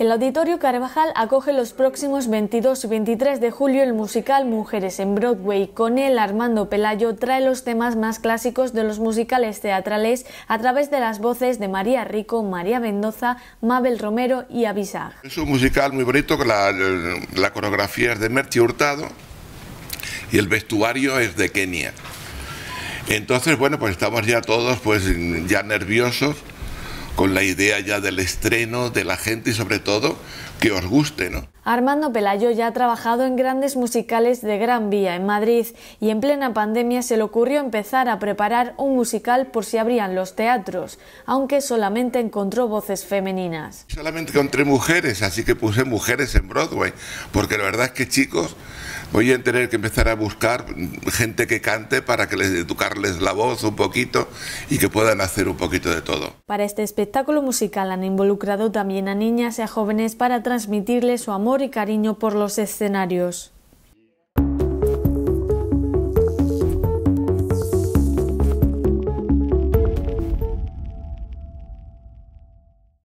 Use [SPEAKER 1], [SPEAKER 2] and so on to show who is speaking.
[SPEAKER 1] El Auditorio Carvajal acoge los próximos 22 y 23 de julio el musical Mujeres en Broadway. Con él, Armando Pelayo trae los temas más clásicos de los musicales teatrales a través de las voces de María Rico, María Mendoza, Mabel Romero y Avisag.
[SPEAKER 2] Es un musical muy bonito, la, la coreografía es de Merchi Hurtado y el vestuario es de Kenia. Entonces, bueno, pues estamos ya todos pues ya nerviosos con la idea ya del estreno, de la gente y sobre todo que os guste, ¿no?
[SPEAKER 1] Armando Pelayo ya ha trabajado en grandes musicales de Gran Vía en Madrid y en plena pandemia se le ocurrió empezar a preparar un musical por si abrían los teatros, aunque solamente encontró voces femeninas.
[SPEAKER 2] Solamente encontré mujeres, así que puse mujeres en Broadway, porque la verdad es que chicos voy a tener que empezar a buscar gente que cante para que les educarles la voz un poquito y que puedan hacer un poquito de todo.
[SPEAKER 1] Para este espectáculo musical han involucrado también a niñas y a jóvenes para transmitirles su amor y cariño por los escenarios.